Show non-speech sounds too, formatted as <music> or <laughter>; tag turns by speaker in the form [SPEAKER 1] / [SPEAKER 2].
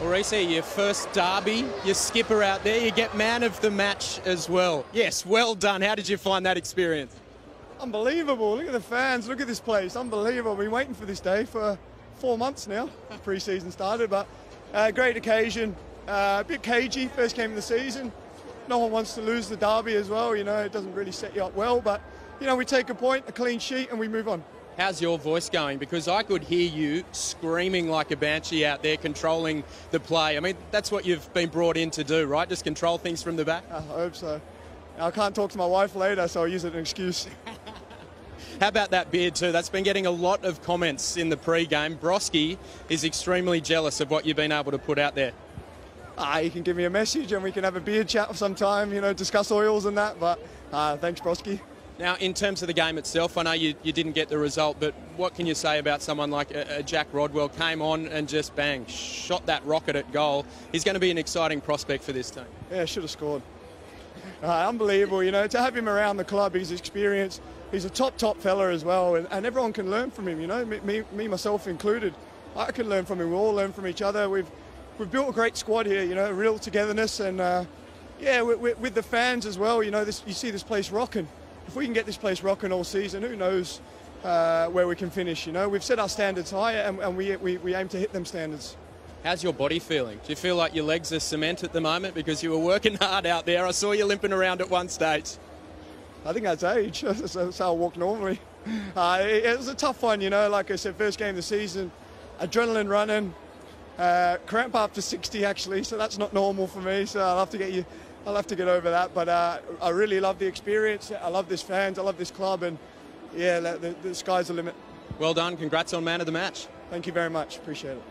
[SPEAKER 1] Maurice, your first derby, your skipper out there, you get man of the match as well. Yes, well done. How did you find that experience?
[SPEAKER 2] Unbelievable. Look at the fans. Look at this place. Unbelievable. We've been waiting for this day for four months now. <laughs> Pre season started, but uh, great occasion. Uh, a bit cagey, first game of the season. No one wants to lose the derby as well. You know, it doesn't really set you up well, but, you know, we take a point, a clean sheet, and we move on.
[SPEAKER 1] How's your voice going? Because I could hear you screaming like a banshee out there, controlling the play. I mean, that's what you've been brought in to do, right? Just control things from the back?
[SPEAKER 2] I hope so. I can't talk to my wife later, so I'll use it as an excuse. <laughs>
[SPEAKER 1] How about that beard too? That's been getting a lot of comments in the pre-game. Broski is extremely jealous of what you've been able to put out there.
[SPEAKER 2] Ah, you can give me a message and we can have a beard chat sometime, you know, discuss oils and that. But uh, thanks, Broski.
[SPEAKER 1] Now, in terms of the game itself, I know you, you didn't get the result, but what can you say about someone like a, a Jack Rodwell? Came on and just bang, shot that rocket at goal. He's going to be an exciting prospect for this team.
[SPEAKER 2] Yeah, should have scored. Uh, unbelievable, you know, to have him around the club, his experience. He's a top, top fella as well, and, and everyone can learn from him, you know, me, me, myself included. I can learn from him. We all learn from each other. We've, we've built a great squad here, you know, real togetherness, and uh, yeah, with, with the fans as well, you know, this, you see this place rocking if we can get this place rocking all season, who knows uh, where we can finish? You know, we've set our standards high, and, and we, we, we aim to hit them standards.
[SPEAKER 1] How's your body feeling? Do you feel like your legs are cement at the moment because you were working <laughs> hard out there? I saw you limping around at one stage.
[SPEAKER 2] I think that's age. <laughs> That's how I walk normally. <laughs> Uh, it, it, was a tough one, you know. Like I said, first game of the season, adrenaline running, uh, cramp after 60 actually, so that's not normal for me. So I'll have to get you I'll have to get over that. But uh, I really love the experience. I love this fans. I love this club, and yeah, the, the sky's the limit.
[SPEAKER 1] Well done. Congrats on man of the match.
[SPEAKER 2] Thank you very much. Appreciate it.